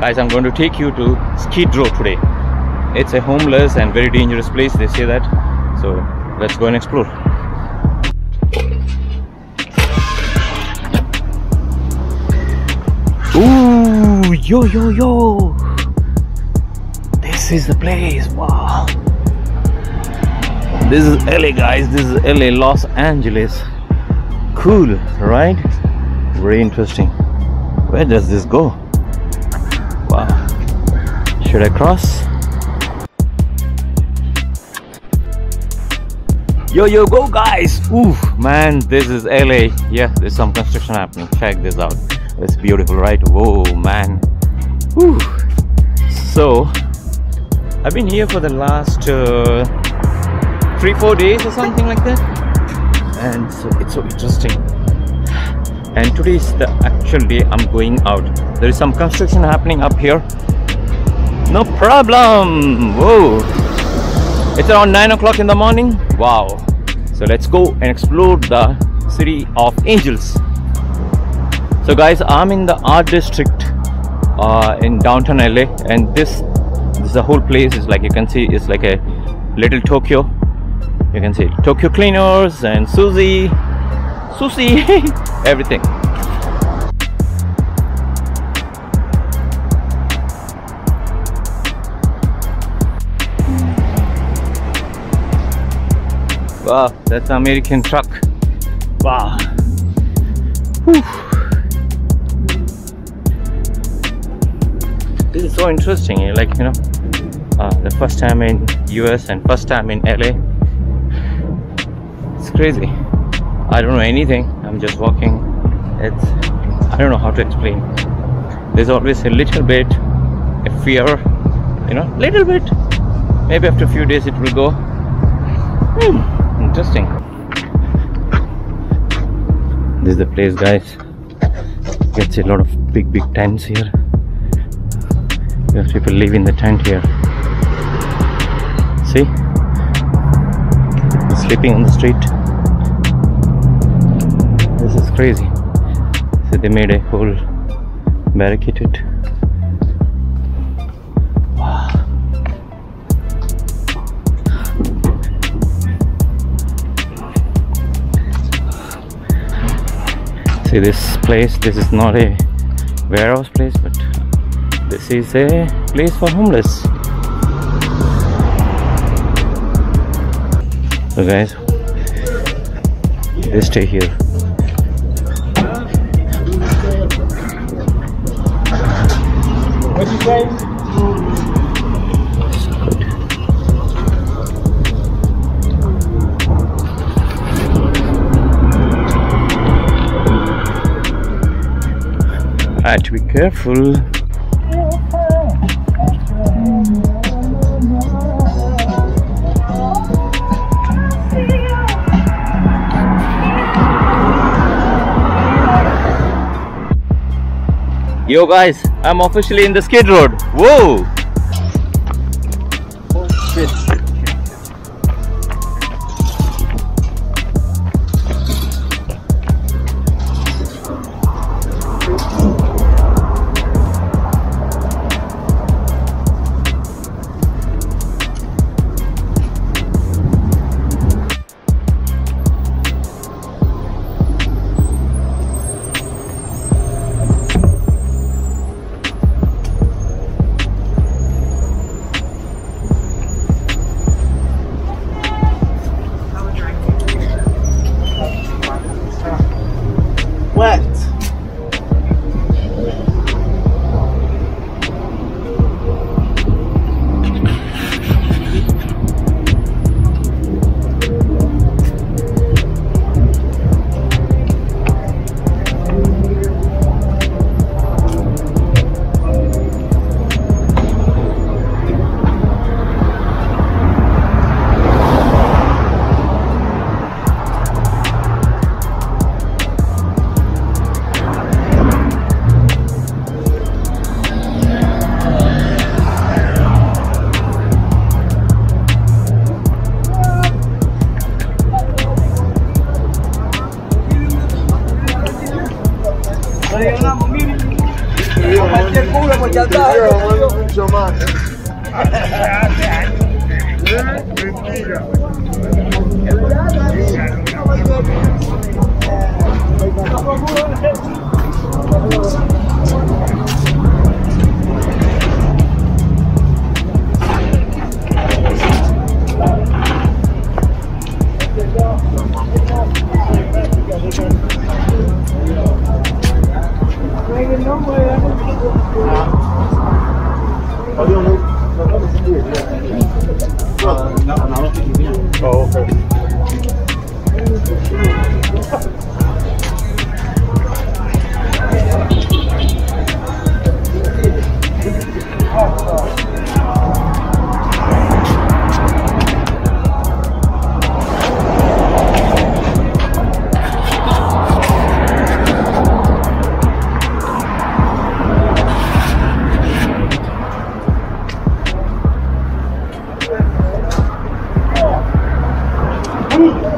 Guys, I'm going to take you to Skid Row today. It's a homeless and very dangerous place, they say that. So let's go and explore. Ooh, yo, yo, yo. This is the place. Wow. This is LA, guys. This is LA, Los Angeles. Cool, right? Very interesting. Where does this go? Should I cross? Yo, yo, go, guys! Ooh, man, this is LA. Yeah, there's some construction happening. Check this out. It's beautiful, right? Whoa, man. Ooh. So, I've been here for the last uh, three, four days or something like that. And so it's so interesting. And today is the actual day I'm going out. There is some construction happening up here. No problem. Whoa. It's around 9 o'clock in the morning. Wow. So let's go and explore the city of angels. So guys, I'm in the art district uh, in downtown LA and this this the whole place is like you can see it's like a little Tokyo you can see Tokyo cleaners and sushi sushi everything wow that's an American truck. Wow. Whew. this is so interesting eh, like you know uh, the first time in US and first time in LA it's crazy. I don't know anything. I'm just walking. It's I don't know how to explain. There's always a little bit a fear you know little bit. Maybe after a few days it will go. Hmm, interesting. This is the place guys. See a lot of big big tents here. There's people live in the tent here. See? They're sleeping on the street. This is crazy. So they made a whole barricaded see this place. This is not a warehouse place but this is a place for homeless. So guys they stay here. What you say? To be careful Yo guys, I'm officially in the skid road. Whoa! Ooh.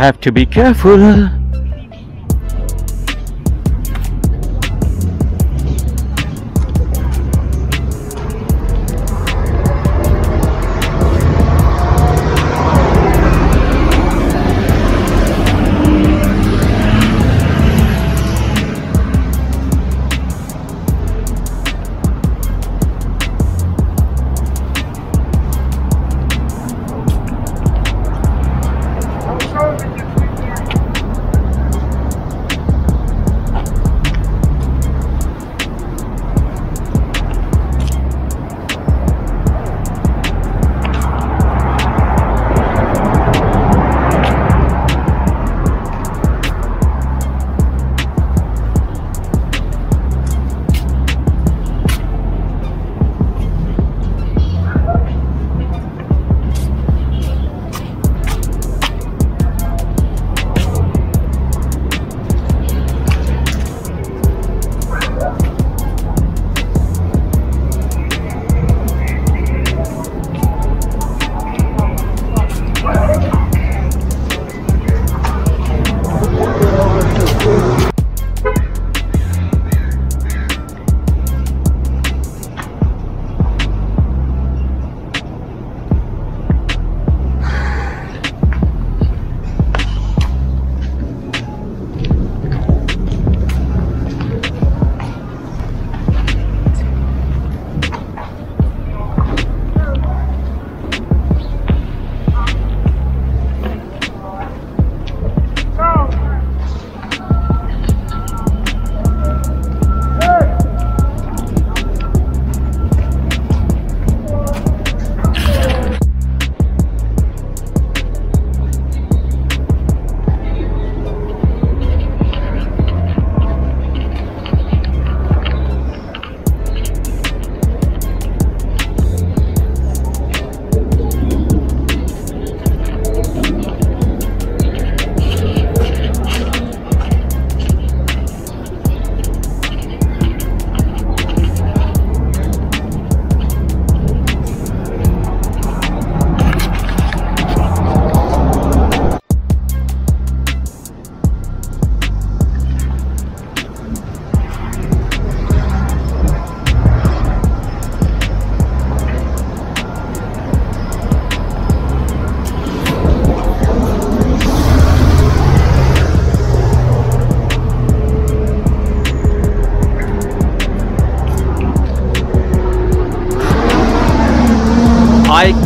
Have to be careful.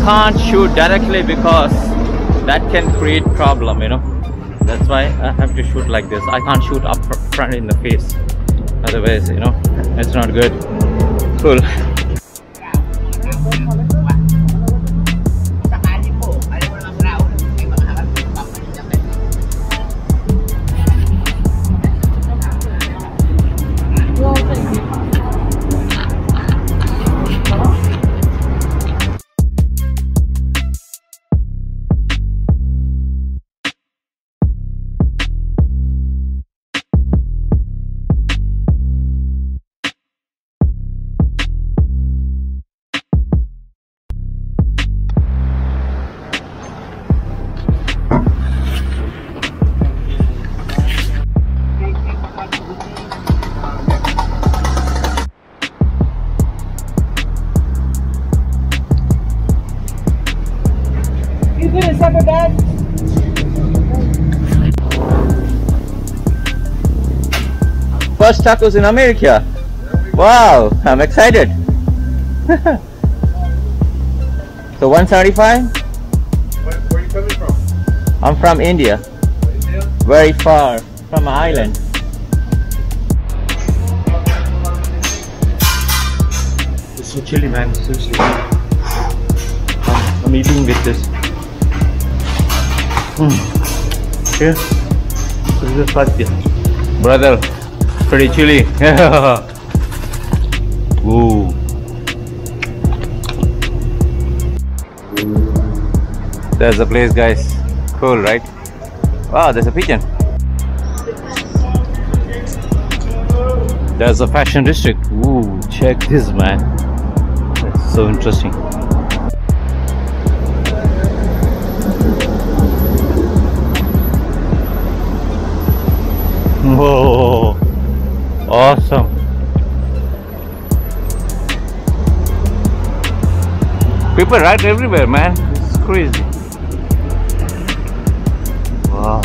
Can't shoot directly because that can create problem you know. That's why I have to shoot like this. I can't shoot up front in the face. Otherwise you know it's not good. Cool First tacos in America. Wow, I'm excited. so 175? Where, where are you coming from? I'm from India, India? very far from an island. It's so chilly, man. Seriously. I'm, I'm eating with this. Hmm. Here. This is the first year. Brother, pretty chilly. Ooh. There's the place, guys. Cool, right? Wow, there's a pigeon. There's a fashion district. Ooh, check this, man. That's so interesting. Ride everywhere, man. It's crazy. Wow,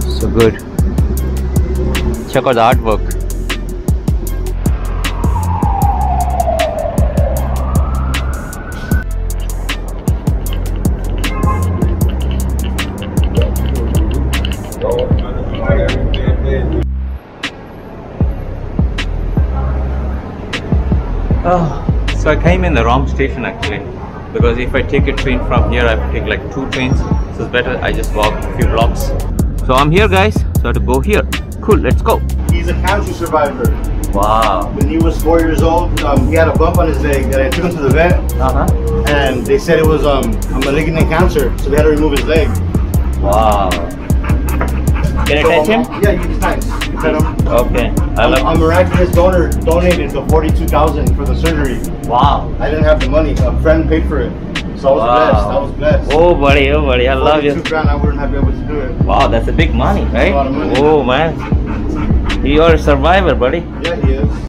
so good. Check out the artwork. Came in the wrong station actually. Because if I take a train from here, I have to take like two trains. So it's better I just walk a few blocks. So I'm here, guys. So I have to go here. Cool, let's go. He's a cancer survivor. Wow. When he was four years old, um, he had a bump on his leg and I took him to the vet, Uh huh. and they said it was um, a malignant cancer, so they had to remove his leg. Wow. Can I So, touch him? um, Yeah, you can touch. Him. Okay. I Um, love. a miraculous donor donated the forty-two thousand for the surgery. Wow. I didn't have the money. A friend paid for it, so I was Wow. blessed. I was blessed. Oh, buddy. Oh, buddy. I love you. 42 grand, I wouldn't have been able to do it. Wow, that's a big money, right? lot of money. Oh, man. You're a survivor, buddy. Yeah, he is.